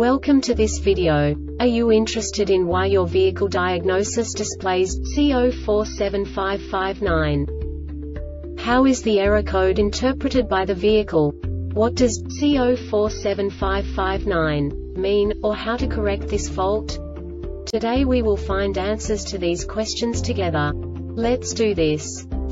Welcome to this video. Are you interested in why your vehicle diagnosis displays C047559? How is the error code interpreted by the vehicle? What does C047559 mean, or how to correct this fault? Today we will find answers to these questions together. Let's do this.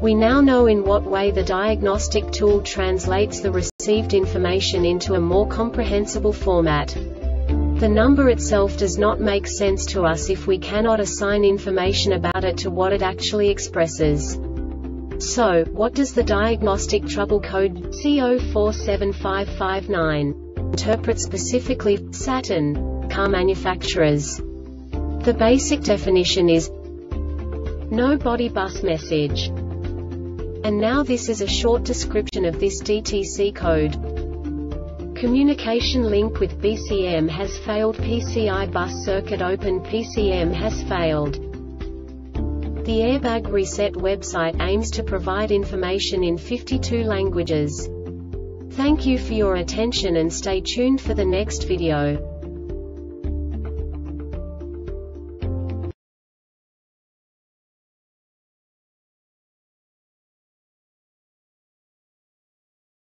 We now know in what way the diagnostic tool translates the received information into a more comprehensible format. The number itself does not make sense to us if we cannot assign information about it to what it actually expresses. So, what does the diagnostic trouble code C047559 interpret specifically Saturn car manufacturers? The basic definition is no body bus message. And now this is a short description of this DTC code. Communication link with BCM has failed PCI bus circuit open PCM has failed. The Airbag Reset website aims to provide information in 52 languages. Thank you for your attention and stay tuned for the next video.